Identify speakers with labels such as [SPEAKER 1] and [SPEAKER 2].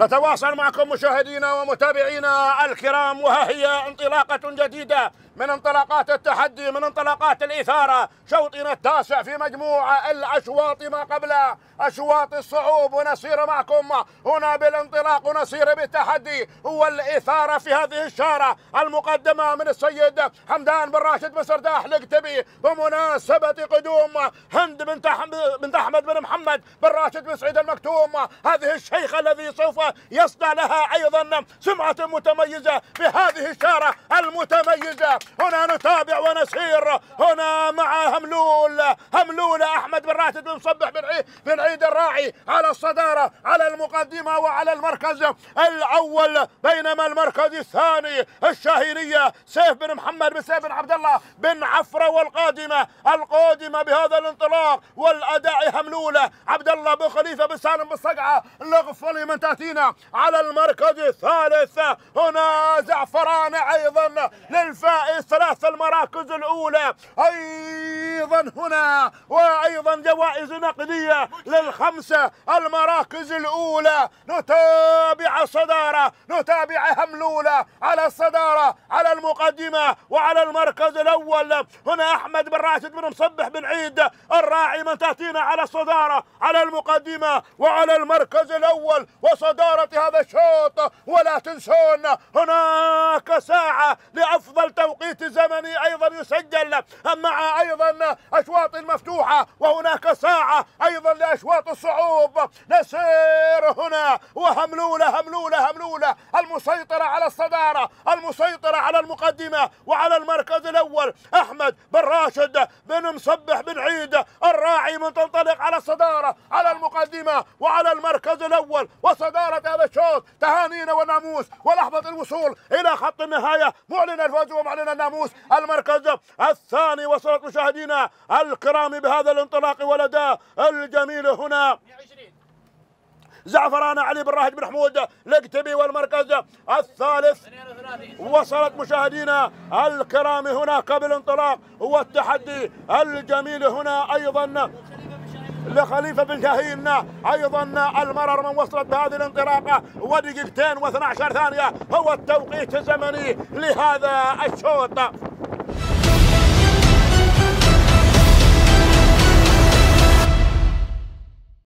[SPEAKER 1] نتواصل معكم مشاهدينا ومتابعينا الكرام وها هي انطلاقة جديدة من انطلاقات التحدي من انطلاقات الإثارة. شوطنا التاسع في مجموعة الأشواط ما قبل أشواط الصعوب ونسير معكم. هنا بالانطلاق ونسير بالتحدي. والإثارة في هذه الشارة المقدمة من السيد حمدان بن راشد بن سرداح لقتبي بمناسبة قدوم هند بنت بنت أحمد بن محمد بن راشد بن سعيد المكتوم. هذه الشيخة الذي سوف يصنع لها أيضا سمعة متميزة في هذه الشارة المتميزة. هنا نتابع ونسير. هنا مع هملول. هملول أحمد بن راشد بن صبح بن عيد بن عيد الراعي على الصدارة على المقدمة وعلى المركز الأول بينما المركز الثاني الشاهينيه سيف بن محمد بن سيف بن عبد الله بن عفرة والقادمة القادمة بهذا الانطلاق والأداء هملوله عبد الله بن خليفة بن سالم بن صقعة الغفلي من تأتينا على المركز الثالث. هنا زعفران أيضا للفائز. الثلاث المراكز الأولى. أيضا هنا وأيضا جوائز نقدية للخمسة المراكز الأولى. نتابع الصدارة نتابع هملولة على الصدارة على المقدمة وعلى المركز الأول. هنا أحمد بن راشد بن مصبح بن عيد الراعي من تأتينا على الصدارة على المقدمة وعلى المركز الأول. وصدارة هذا الشوط ولا تنسون هناك ساعة لأفضل توقيت زمني أيضا يسجل. مع أيضا أشواط مفتوحة وهناك ساعة أيضا لاشواط الصعوب نسير هنا. وهملولة هملولة هملولة. المسيطرة على الصدارة المسيطرة على المقدمة وعلى المركز الأول. أحمد بن راشد بن مصبح بن عيد الراعي من تنطلق على الصدارة على المقدمة وعلى المركز الأول. وصدارة هذا الشوط تهانينا والناموس ولحظة الوصول إلى خط النهاية. معلن الفوز ومعلن الناموس. المركز الثاني وصلت مشاهدينا الكرام بهذا الانطلاق والاداء الجميل هنا. زعفران علي بن راهد بن حمود لقتبي والمركز الثالث. وصلت مشاهدينا الكرام هنا قبل انطلاق والتحدي الجميل هنا أيضا لخليفة بن شاهين أيضا المرر من وصلت بهذه الانطلاقة. ودقيقتين و12 ثانية هو التوقيت الزمني لهذا الشوط.